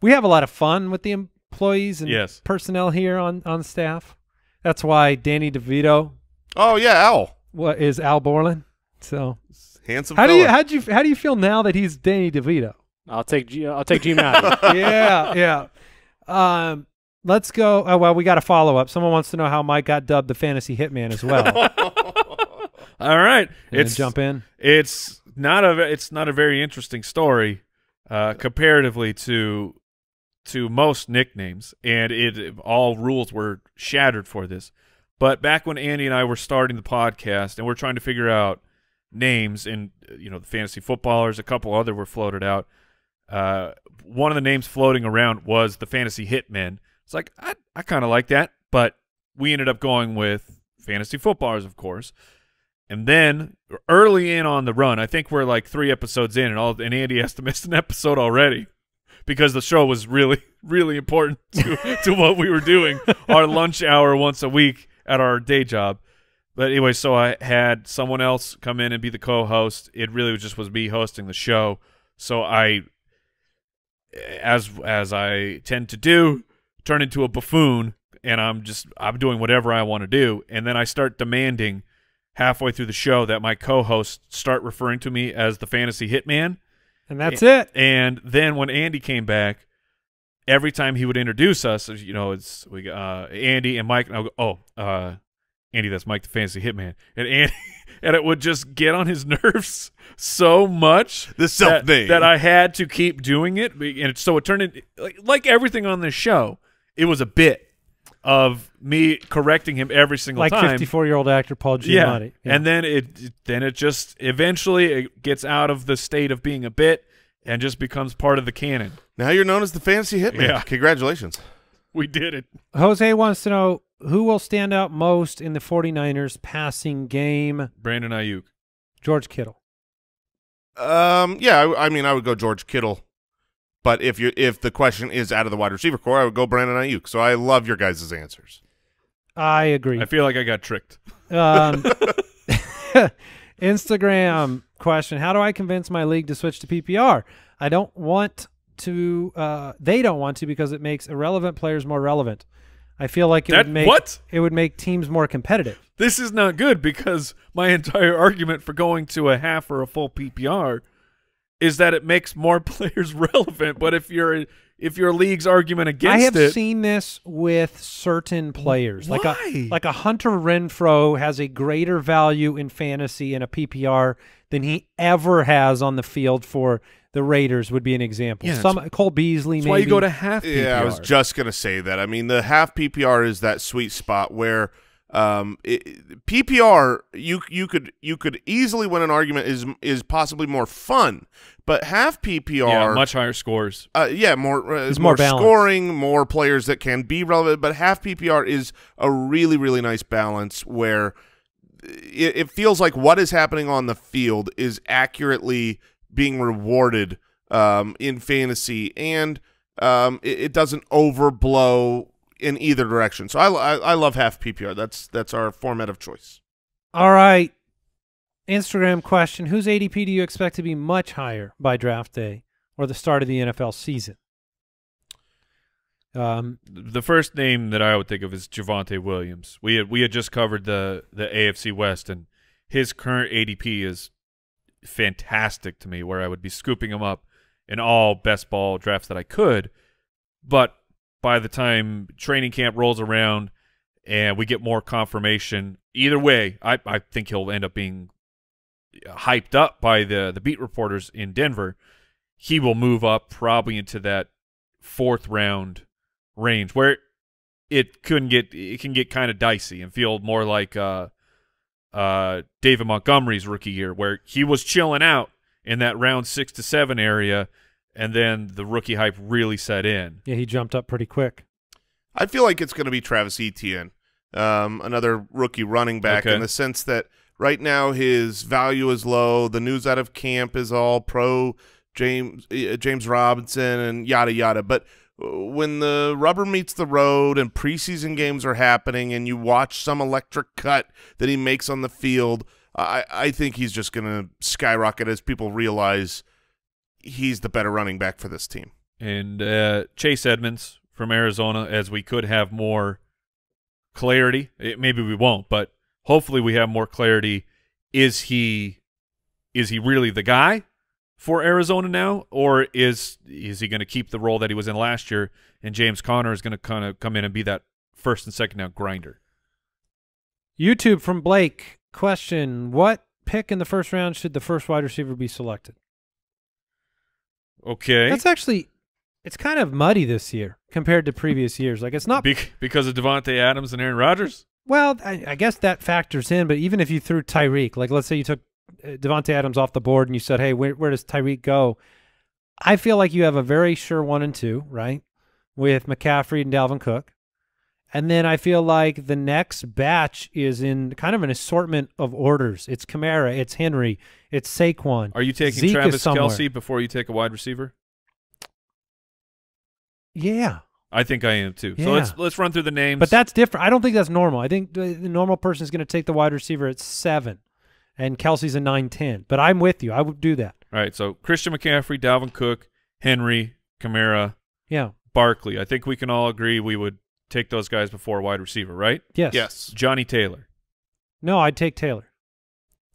we have a lot of fun with the employees and Yes. personnel here on on staff. That's why Danny DeVito Oh yeah, Al. what is Al Borland. So Handsome. how do you how do you how do you feel now that he's Danny DeVito? I'll take G- I'll take G Matty. [LAUGHS] yeah, yeah. Um, let's go. Oh well, we got a follow up. Someone wants to know how Mike got dubbed the fantasy hitman as well. [LAUGHS] All right. And It's jump in. It's not a it's not a very interesting story uh, comparatively to to most nicknames, and it all rules were shattered for this. But back when Andy and I were starting the podcast, and we're trying to figure out names, and you know the fantasy footballers, a couple other were floated out. Uh, one of the names floating around was the fantasy hitmen. It's like I I kind of like that, but we ended up going with fantasy footballers, of course. And then early in on the run, I think we're like three episodes in, and all and Andy [LAUGHS] has to miss an episode already because the show was really, [LAUGHS] really important to, to what we were doing. Our lunch hour once a week at our day job. But anyway, so I had someone else come in and be the co-host. It really just was me hosting the show. So I, as as I tend to do, turn into a buffoon, and I'm just I'm doing whatever I want to do, and then I start demanding halfway through the show that my co-hosts start referring to me as the fantasy hitman. And that's it. And then when Andy came back, every time he would introduce us, you know, it's we uh, Andy and Mike, and I'll go, oh, uh, Andy, that's Mike the fantasy hitman, and Andy, [LAUGHS] and it would just get on his [LAUGHS] nerves so much The that, self-name. that I had to keep doing it, and so it turned into like, like everything on this show, it was a bit of me correcting him every single time. Like 54 year old actor Paul Yeah. Giamatti. and then it then it just eventually it gets out of the state of being a bit and just becomes part of the canon. Now you're known as the fantasy hitman. Yeah. Congratulations. We did it. Jose wants to know who will stand out most in the 49ers passing game. Brandon Aiyuk. George Kittle. Um, yeah, I, I mean, I would go George Kittle, but if you if the question is out of the wide receiver corps, I would go Brandon Aiyuk. So I love your guys' answers. I agree. I feel like I got tricked. Um, [LAUGHS] [LAUGHS] Instagram question: How do I convince my league to switch to PPR? I don't want to. Uh, they don't want to because it makes irrelevant players more relevant. I feel like it That- would make what? it would make teams more competitive. This is not good because my entire argument for going to a half or a full PPR is that it makes more [LAUGHS] players relevant. But if you're if your league's argument against I have it, seen this with certain players. Like a like a Hunter Renfrow has a greater value in fantasy in a PPR than he ever has on the field for the Raiders would be an example. Yeah, Some Cole Beasley that's maybe. why you go to half PPR. Yeah, I was just gonna say that. I mean, the half PPR is that sweet spot where um it, PPR you you could you could easily win an argument is is possibly more fun, but half PPR yeah, much higher scores. Uh, yeah, more uh, It's more, more scoring, more players that can be relevant. But half PPR is a really really nice balance where it, it feels like what is happening on the field is accurately being rewarded um, in fantasy, and um, it, it doesn't overblow in either direction. So I, I I love half PPR. That's that's our format of choice. All right. Instagram question: Whose ADP do you expect to be much higher by draft day or the start of the NFL season? Um, The first name that I would think of is Javonte Williams. We had we had just covered the the AFC West, and his current ADP is fantastic to me. Where I would be scooping him up in all best ball drafts that I could, but by the time training camp rolls around and we get more confirmation. Either way, I I think he'll end up being hyped up by the the beat reporters in Denver. He will move up probably into that fourth round range where it couldn't get it can get kind of dicey and feel more like uh uh David Montgomery's rookie year where he was chilling out in that round 6 to 7 area and then the rookie hype really set in. Yeah, he jumped up pretty quick. I feel like it's going to be Travis Etienne, um, another rookie running back, Okay. in the sense that right now his value is low. The news out of camp is all pro James uh, James Robinson and yada yada. But uh, when the rubber meets the road and preseason games are happening, and you watch some electric cut that he makes on the field, I, I think he's just going to skyrocket as people realize he's the better running back for this team. And uh, Chase Edmonds from Arizona, as we could have more clarity. It, maybe we won't, but hopefully we have more clarity. Is he is he really the guy for Arizona now, or is is he going to keep the role that he was in last year? And James Conner is going to kind of come in and be that first and second down grinder. YouTube from Blake. Question: What pick in the first round should the first wide receiver be selected? Okay, That's actually it's kind of muddy this year compared to previous years. Like it's not Be- because of Davante Adams and Aaron Rodgers. well. I, I guess that factors in. But even if you threw Tyreek, like let's say you took uh, Davante Adams off the board and you said, "Hey, where, where does Tyreek go?" I feel like you have a very sure one and two, right, with McCaffrey and Dalvin Cook, and then I feel like the next batch is in kind of an assortment of orders. It's Kamara, it's Henry, it's Saquon. Are you taking Zeke Travis. Kelce before you take a wide receiver? Yeah, I think I am too. So let's let's run through the names. But that's different. I don't think that's normal. I think the, the normal person is going to take the wide receiver at seven, and Kelce's a nine ten. But I'm with you. I would do that. All right, so Christian McCaffrey, Dalvin Cook, Henry, Kamara, Yeah. Barkley. I think we can all agree we would take those guys before wide receiver, right? Yes. Yes, Johnny Taylor. No, I'd take Taylor.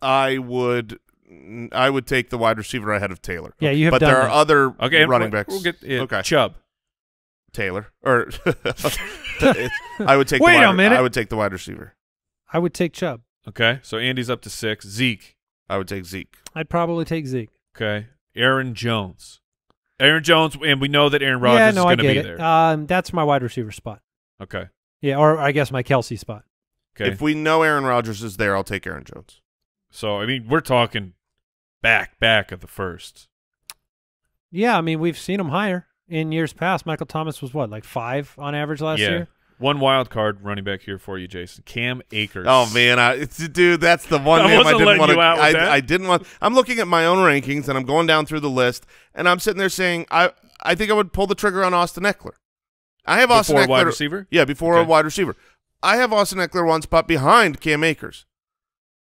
I would. I would take the wide receiver ahead of Taylor. Yeah, you have but done there are that. other Okay, running backs. We'll get yeah, okay, Chubb. Taylor or [LAUGHS] [LAUGHS] I would take. Wait the a minute. I would take the wide receiver. I would take Chubb. Okay, so Andy's up to six. Zeke. I would take Zeke. I'd probably take Zeke. Okay, Aaron Jones. Aaron Jones, and we know that Aaron Rodgers yeah, is no, I going to be it. there. Um, that's my wide receiver spot. Okay, Yeah, or I guess my Kelce spot. okay. If we know Aaron Rodgers is there, I'll take Aaron Jones. so I mean, we're talking back back of the first. Yeah, I mean we've seen him higher in years past. Michael Thomas was what, like five on average last yeah. year. One wild card running back here for you, Jason. Cam Akers. Oh man, I, it's, dude, that's the one [LAUGHS] I name I wasn't didn't letting want to. out I. I didn't want. I'm looking at my own rankings and I'm going down through the list, and I'm sitting there saying, I I think I would pull the trigger on Austin Ekeler. I have Austin Before Ekeler. wide receiver? Yeah, before a wide receiver. I have Austin Ekeler one spot behind Cam Akers.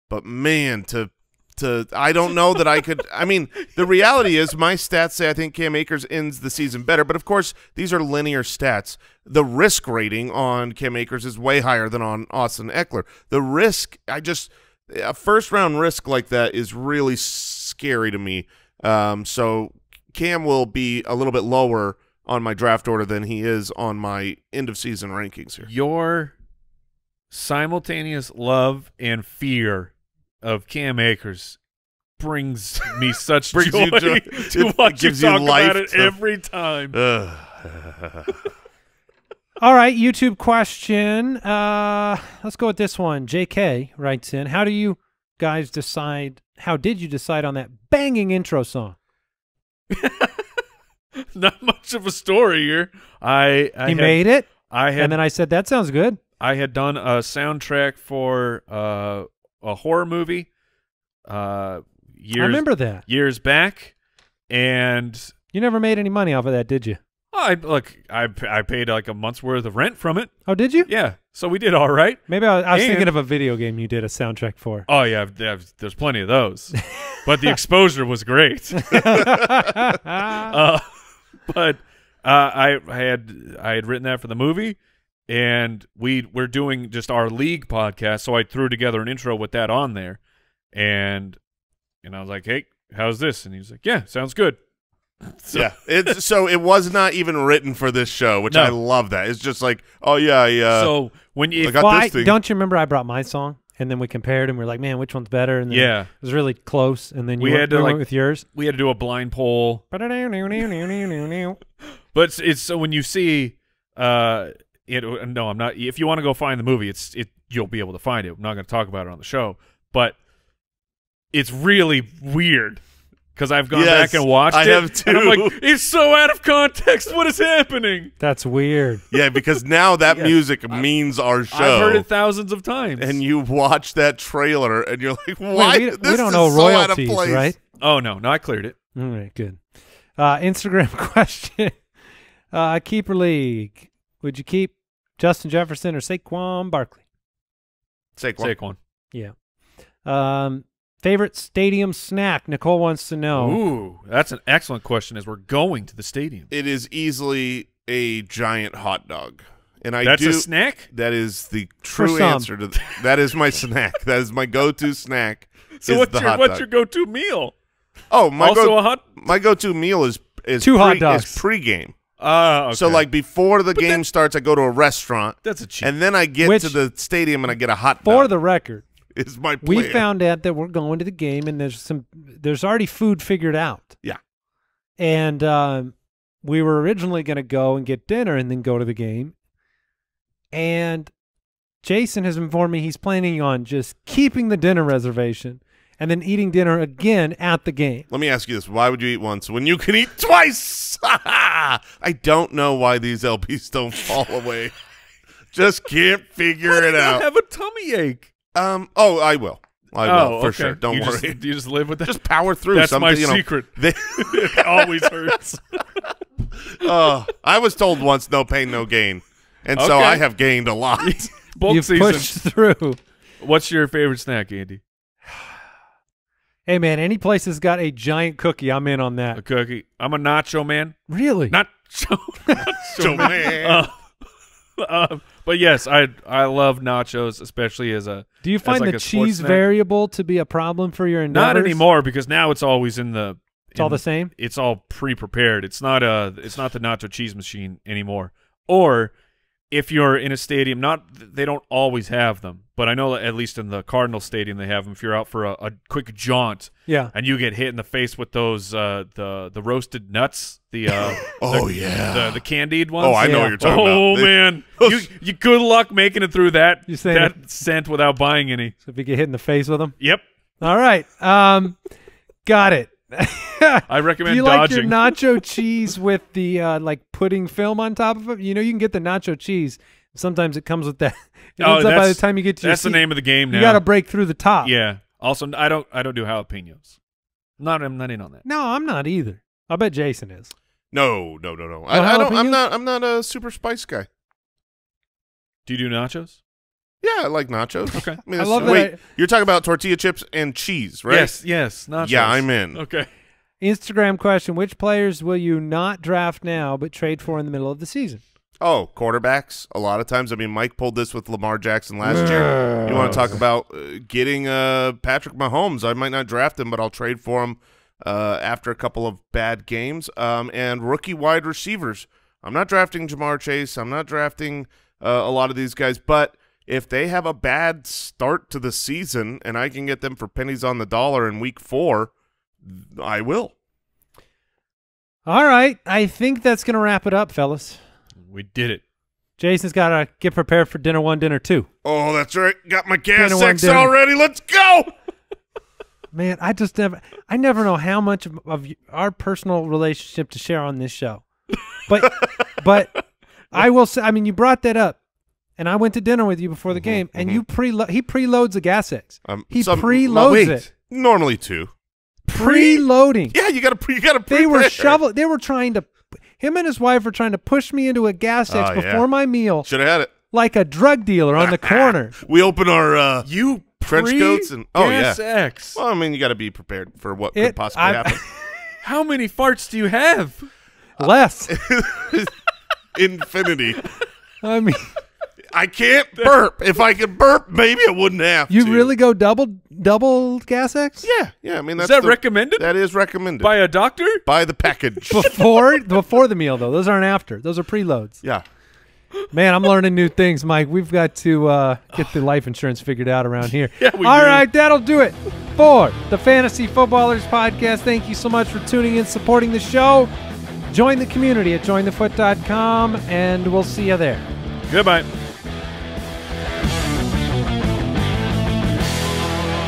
But man, to to I don't know that I could [LAUGHS] I mean, the reality is my stats say I think Cam Akers ends the season better, but of course these are linear stats. The risk rating on Cam Akers is way higher than on Austin Ekeler. The risk I just a first round risk like that is really scary to me. Um so Cam will be a little bit lower on my draft order than he is on my end of season rankings here. Your simultaneous love and fear of Cam Akers brings me [LAUGHS] such Brings joy, you joy. [LAUGHS] to It watch gives you you talk life about it to- every time. All right, YouTube question. Uh, let's go with this one. JK writes in: How do you guys decide? How did you decide on that banging intro song? [LAUGHS] [LAUGHS] Not much of a story here. I, I he had, made it, I had and then I said, "That sounds good." I had done a soundtrack for uh, a horror movie uh, years I remember that. years back, and You never made any money off of that, did you? I look I I paid like a month's worth of rent from it. Oh, did you? Yeah, so we did all right. Maybe I, I was And- thinking of a video game you did a soundtrack for. Oh yeah, there's plenty of those, [LAUGHS] but the exposure was great. [LAUGHS] uh, but uh, I, I had I had written that for the movie, and we we're doing just our league podcast, so I threw together an intro with that on there, and and I was like, hey, how's this? And he was like, yeah, sounds good. So, [LAUGHS] yeah, it's so it was not even written for this show, which No. I love. That it's just like, oh yeah, yeah. so when you I got Well, this I- thing. don't you remember I brought my song and then we compared and we are like, man, which one's better? And then Yeah. it was really close. And then you We went, had to, we like- with yours. we had to do a blind poll, [LAUGHS] but it's, it's so when you see uh it no I'm not if you want to go find the movie it's it you'll be able to find it I'm not going to talk about it on the show but it's really weird because I've gone Yes, back and watched I it have and I'm like it's so out of context what is happening That's weird. Yeah, because now that Yeah. music means our show. I've heard it thousands of times and you watch that trailer and you're like, why? Wait, we, this we don't is know so out of royalties, place. right? oh no no I cleared it All right, good. Uh, Instagram [LAUGHS] question. Uh, keeper league. Would you keep Justin Jefferson or Saquon Barkley? Saquon. Saquon Yeah. Um, favorite stadium snack? Nicole wants to know. ooh that's an excellent question as we're going to the stadium It is easily a giant hot dog, and I that's do. a snack that is the true answer to th- that. Is my [LAUGHS] snack. That is my go-to snack. [LAUGHS] so is what's the your hot what's dog. your go-to meal Oh, my also go a hot my go-to meal is is Two hot pre- dogs. Is pre-game. Ah, okay. So like before the game that- starts, I go to a restaurant, that's a cheap. and then I get Which- to the stadium and I get a hot For dog. the record, [LAUGHS] is my plan. we found out that we're going to the game and there's some there's already food figured out. Yeah. And um, we were originally going to go and get dinner and then go to the game. And Jason has informed me he's planning on just keeping the dinner reservation and then eating dinner again at the game. Let me ask you this: Why would you eat once when you can eat twice? [LAUGHS] I don't know why these LPs don't fall away. [LAUGHS] Just can't figure it out. Have a tummy ache. Um. Oh, I will. I will oh, for okay. sure. Don't you worry. Just, [LAUGHS] you just live with [LAUGHS] that. Just power through. That's something, my you know, secret. [LAUGHS] They, it always hurts. uh, I was told once, no pain, no gain, and so I have gained a lot. Bulk You've season. pushed through. What's your favorite snack, Andy? [SIGHS] Hey man, any place that's got a giant cookie, I'm in on that. A cookie. I'm a nacho man. Really? Nacho. nacho So, man. Uh, uh, but yes, I I love nachos, especially as a Do you find like the cheese variable to be a problem for your endeavors? not anymore because now it's always in the. It's all the same. It's all pre-prepared. It's not a. It's not the nacho cheese machine anymore. Or if you're in a stadium, not they don't always have them, but I know at least in the Cardinal Stadium they have them. If you're out for a, a quick jaunt Yeah. and you get hit in the face with those uh, the the roasted nuts, the uh, [LAUGHS] Oh, the, yeah. the the candied ones. Oh, I know what you're talking oh about. They- man, [LAUGHS] you you good luck making it through that You saying that scent without buying any. So if you get hit in the face with them. Yep, All right. Um, got it. [LAUGHS] I Do recommend you like your nacho cheese with the uh, like pudding film on top of it? You know, you can get the nacho cheese. Sometimes it comes with that. [LAUGHS] It Oh, ends up by the that's- time you get to your That's the name of the game now. You got to break through the top. Yeah. Also, I don't I don't do jalapenos. Not I'm not in on that. No, I'm not either. I bet Jason is. No, no, no, no. No I, I don't. I'm not. I'm not a super spice guy. Do you do nachos? Yeah, I like nachos. Okay. I, mean, I it's- love that Wait, I- you're talking about tortilla chips and cheese, right? Yes, yes, nachos. Yeah, I'm in. Okay. Instagram question: Which players will you not draft now but trade for in the middle of the season? Oh, quarterbacks. A lot of times. I mean, Mike pulled this with Lamar Jackson last year. You want to talk about uh, getting uh, Patrick Mahomes? I might not draft him, but I'll trade for him uh, after a couple of bad games. Um, and rookie wide receivers. I'm not drafting Ja'Marr Chase. I'm not drafting uh, a lot of these guys. But if they have a bad start to the season and I can get them for pennies on the dollar in week four, I will. All right, I think that's gonna wrap it up, fellas. We did it. Jason's got to get prepared for dinner one, dinner two. Oh, that's right. Got my gas Dinner one, already. Let's go. [LAUGHS] Man, I just never, I never know how much of, of our personal relationship to share on this show. But, [LAUGHS] but I will say, I mean, you brought that up, and I went to dinner with you before the game, and you pre, he preloads a gas X. Um, he some- preloads wait, it, Normally two. Preloading. Yeah, you got to pre. You got to. They were shovel. They were trying to. Him and his wife were trying to push me into a gas Oh, yeah. before my meal, Should have had it. like a drug dealer on the [LAUGHS] corner. We open our. uh You Trench pre- coats and- oh, yeah. X. Well, I mean, you got to be prepared for what It- could possibly I- happen. [LAUGHS] How many farts do you have? Less. [LAUGHS] Infinity. I mean, I can't burp. If I could burp, maybe I wouldn't have. you to. really go double double gas X Yeah, yeah. I mean, Is that's that the- recommended That is recommended by a doctor? by the package. [LAUGHS] before before the meal though. Those aren't after. Those are preloads. yeah. Man, I'm learning new things, Mike. We've got to uh, get the life insurance figured out around here. [LAUGHS] Yeah, we All do. right, that'll do it for the Fantasy Footballers Podcast. Thank you so much for tuning in, supporting the show. Join the community at jointhefoot.com, and we'll see you there. Goodbye.